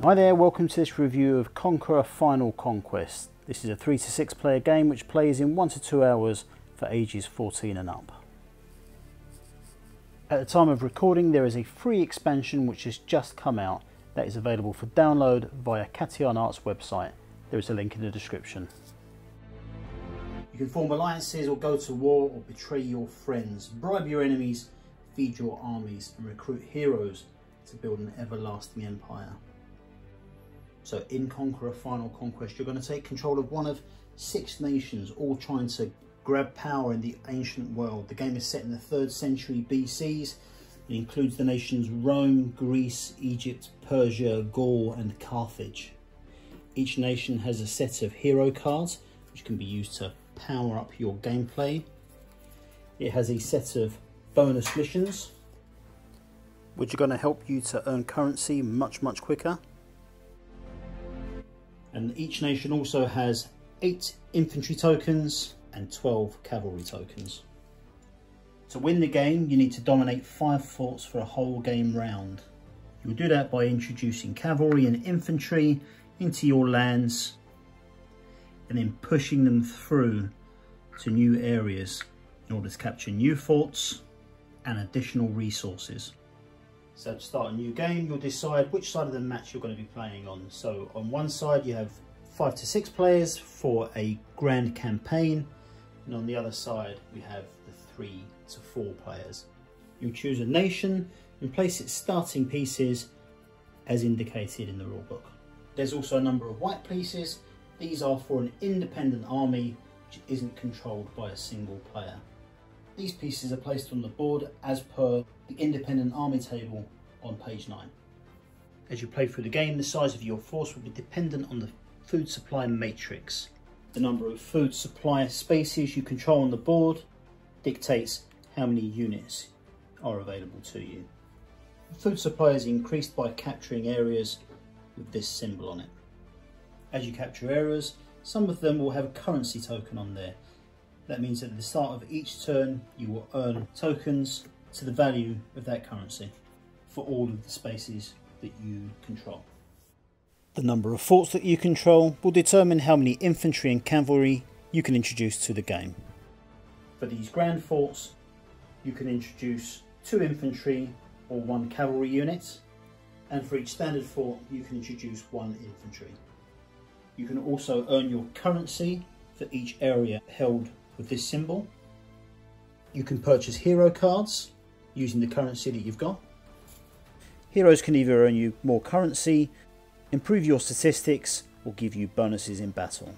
Hi there, welcome to this review of Conqueror Final Conquest. This is a 3 to 6 player game which plays in 1 to 2 hours for ages 14 and up. At the time of recording there is a free expansion which has just come out that is available for download via Cation Arts website. There is a link in the description. You can form alliances or go to war or betray your friends, bribe your enemies, feed your armies and recruit heroes to build an everlasting empire. So in Conqueror Final Conquest, you're going to take control of one of six nations, all trying to grab power in the ancient world. The game is set in the 3rd century BCs. It includes the nations Rome, Greece, Egypt, Persia, Gaul and Carthage. Each nation has a set of hero cards, which can be used to power up your gameplay. It has a set of bonus missions, which are going to help you to earn currency much, much quicker. And each nation also has 8 infantry tokens and 12 cavalry tokens. To win the game, you need to dominate 5 forts for a whole game round. You will do that by introducing cavalry and infantry into your lands and then pushing them through to new areas in order to capture new forts and additional resources. So to start a new game, you'll decide which side of the match you're going to be playing on. So on one side you have five to six players for a grand campaign. And on the other side, we have the three to four players. You'll choose a nation and place its starting pieces as indicated in the rulebook. There's also a number of white pieces. These are for an independent army which isn't controlled by a single player. These pieces are placed on the board as per the independent army table on page 9. As you play through the game, the size of your force will be dependent on the food supply matrix. The number of food supply spaces you control on the board dictates how many units are available to you. The food supply is increased by capturing areas with this symbol on it. As you capture areas, some of them will have a currency token on there that means that at the start of each turn, you will earn tokens to the value of that currency for all of the spaces that you control. The number of forts that you control will determine how many infantry and cavalry you can introduce to the game. For these grand forts, you can introduce two infantry or one cavalry unit, and for each standard fort, you can introduce one infantry. You can also earn your currency for each area held with this symbol. You can purchase hero cards using the currency that you've got. Heroes can either earn you more currency, improve your statistics, or give you bonuses in battle.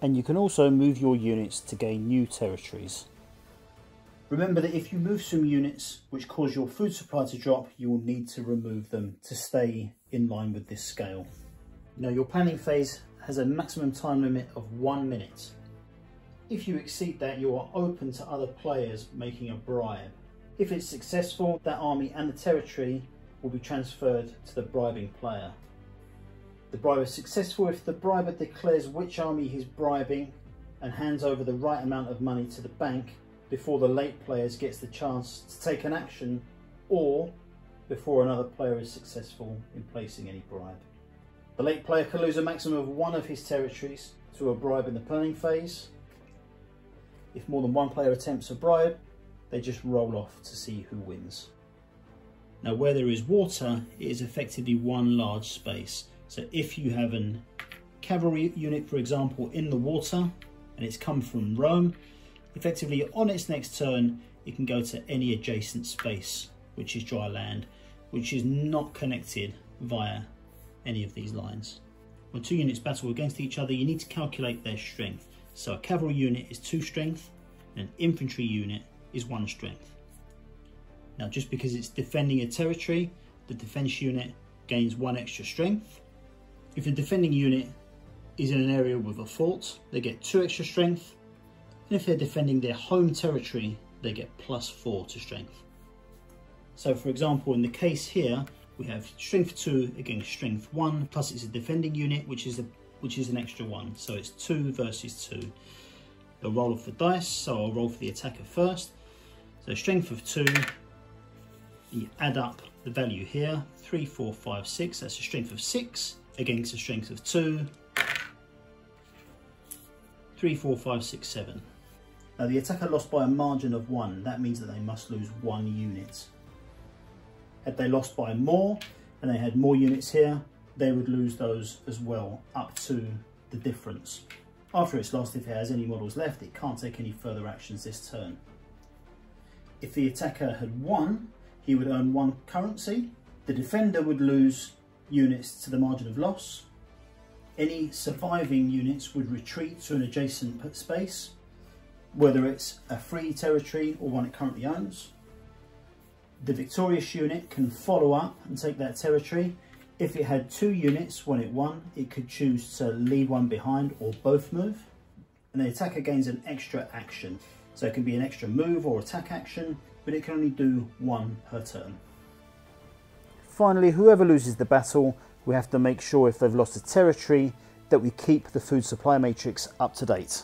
And you can also move your units to gain new territories. Remember that if you move some units which cause your food supply to drop, you will need to remove them to stay in line with this scale. Now your planning phase has a maximum time limit of one minute. If you exceed that, you are open to other players making a bribe. If it's successful, that army and the territory will be transferred to the bribing player. The bribe is successful if the briber declares which army he's bribing and hands over the right amount of money to the bank before the late players gets the chance to take an action or before another player is successful in placing any bribe. The late player can lose a maximum of one of his territories through a bribe in the planning phase if more than one player attempts a bribe, they just roll off to see who wins. Now where there is water, it is effectively one large space. So if you have a cavalry unit, for example, in the water, and it's come from Rome, effectively on its next turn, it can go to any adjacent space, which is dry land, which is not connected via any of these lines. When two units battle against each other, you need to calculate their strength. So a cavalry unit is 2 strength and an infantry unit is 1 strength. Now just because it's defending a territory, the defense unit gains 1 extra strength. If the defending unit is in an area with a fort, they get 2 extra strength. And if they're defending their home territory, they get plus 4 to strength. So for example, in the case here, we have strength 2 against strength 1, plus it's a defending unit, which is a which is an extra one. So it's two versus two. They'll roll off the dice, so I'll roll for the attacker first. So strength of two You add up the value here, three, four, five, six. That's a strength of six against a strength of two. Three, four, five, six, seven. Now the attacker lost by a margin of one. That means that they must lose one unit. Had they lost by more and they had more units here, they would lose those as well up to the difference. After it's lost, if it has any models left, it can't take any further actions this turn. If the attacker had won, he would earn one currency. The defender would lose units to the margin of loss. Any surviving units would retreat to an adjacent space, whether it's a free territory or one it currently owns. The victorious unit can follow up and take that territory. If it had two units when it won, it could choose to leave one behind or both move. And the attacker gains an extra action. So it can be an extra move or attack action, but it can only do one per turn. Finally, whoever loses the battle, we have to make sure if they've lost a territory that we keep the food supply matrix up to date.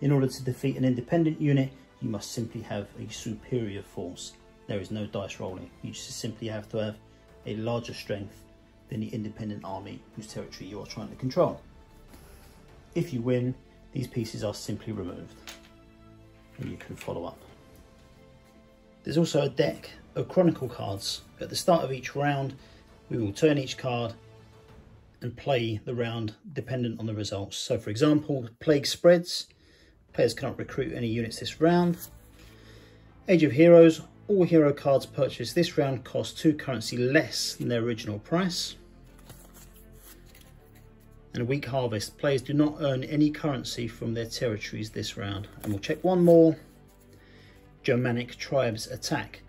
In order to defeat an independent unit, you must simply have a superior force. There is no dice rolling. You just simply have to have a larger strength the independent army whose territory you are trying to control. If you win, these pieces are simply removed and you can follow up. There's also a deck of Chronicle cards. At the start of each round, we will turn each card and play the round dependent on the results. So for example, Plague Spreads, players cannot recruit any units this round. Age of Heroes, all hero cards purchased this round cost two currency less than their original price. And a weak harvest, players do not earn any currency from their territories this round. And we'll check one more. Germanic Tribes Attack.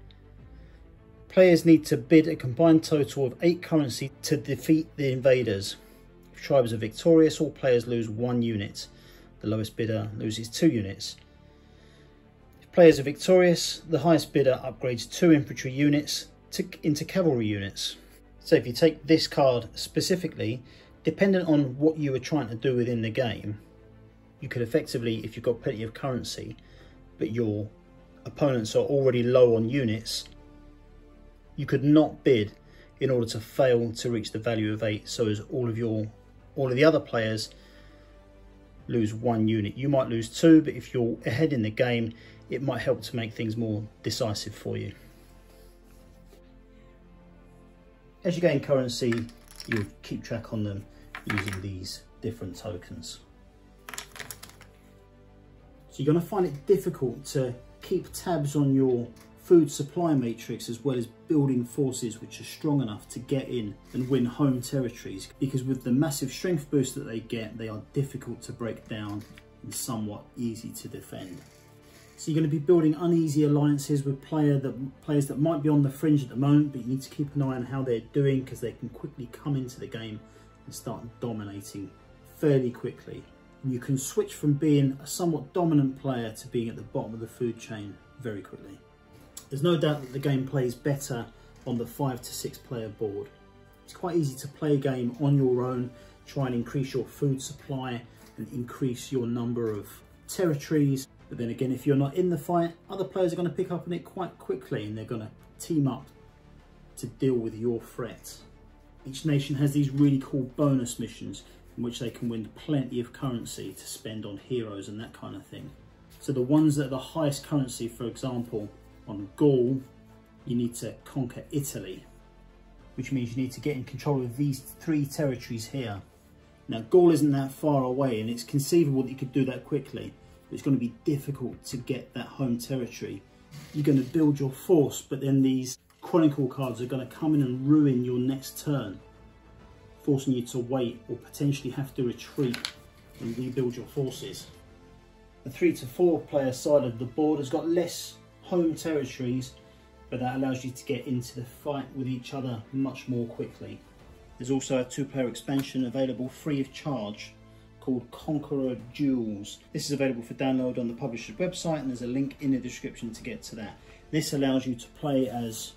Players need to bid a combined total of 8 currency to defeat the invaders. If tribes are victorious, all players lose 1 unit. The lowest bidder loses 2 units. If players are victorious, the highest bidder upgrades 2 infantry units to, into cavalry units. So if you take this card specifically, dependent on what you were trying to do within the game, you could effectively, if you've got plenty of currency, but your opponents are already low on units, you could not bid in order to fail to reach the value of eight. So as all of your, all of the other players lose one unit. You might lose two, but if you're ahead in the game, it might help to make things more decisive for you. As you gain currency, you keep track on them using these different tokens. So you're going to find it difficult to keep tabs on your food supply matrix as well as building forces which are strong enough to get in and win home territories because with the massive strength boost that they get they are difficult to break down and somewhat easy to defend. So you're going to be building uneasy alliances with player that, players that might be on the fringe at the moment but you need to keep an eye on how they're doing because they can quickly come into the game and start dominating fairly quickly. You can switch from being a somewhat dominant player to being at the bottom of the food chain very quickly. There's no doubt that the game plays better on the five to six player board. It's quite easy to play a game on your own, try and increase your food supply and increase your number of territories. But then again, if you're not in the fight, other players are going to pick up on it quite quickly and they're going to team up to deal with your threat. Each nation has these really cool bonus missions in which they can win plenty of currency to spend on heroes and that kind of thing. So the ones that are the highest currency, for example, on Gaul, you need to conquer Italy, which means you need to get in control of these three territories here. Now, Gaul isn't that far away, and it's conceivable that you could do that quickly, but it's going to be difficult to get that home territory. You're going to build your force, but then these Chronicle cards are going to come in and ruin your next turn, forcing you to wait or potentially have to retreat and rebuild your forces. The three to four player side of the board has got less home territories, but that allows you to get into the fight with each other much more quickly. There's also a two-player expansion available free of charge called Conqueror Duels. This is available for download on the publisher's website and there's a link in the description to get to that. This allows you to play as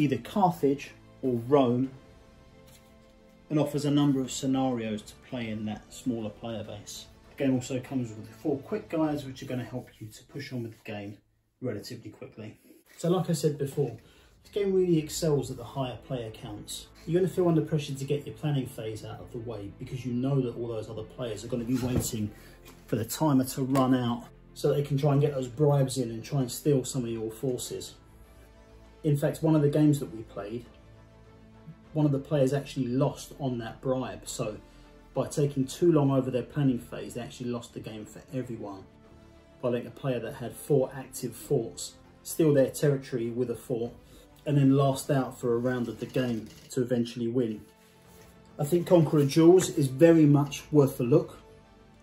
either Carthage or Rome and offers a number of scenarios to play in that smaller player base. The game also comes with four quick guides which are going to help you to push on with the game relatively quickly. So like I said before, This game really excels at the higher player counts. You're going to feel under pressure to get your planning phase out of the way because you know that all those other players are going to be waiting for the timer to run out so they can try and get those bribes in and try and steal some of your forces. In fact, one of the games that we played, one of the players actually lost on that bribe. So by taking too long over their planning phase, they actually lost the game for everyone by letting a player that had four active forts steal their territory with a fort and then last out for a round of the game to eventually win. I think Conqueror Duels is very much worth a look.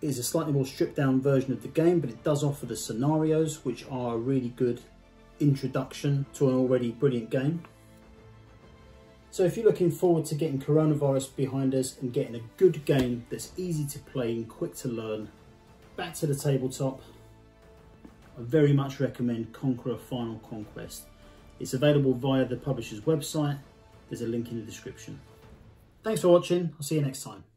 It is a slightly more stripped down version of the game, but it does offer the scenarios, which are really good introduction to an already brilliant game. So if you're looking forward to getting coronavirus behind us and getting a good game that's easy to play and quick to learn, back to the tabletop, I very much recommend Conqueror Final Conquest. It's available via the publisher's website. There's a link in the description. Thanks for watching. I'll see you next time.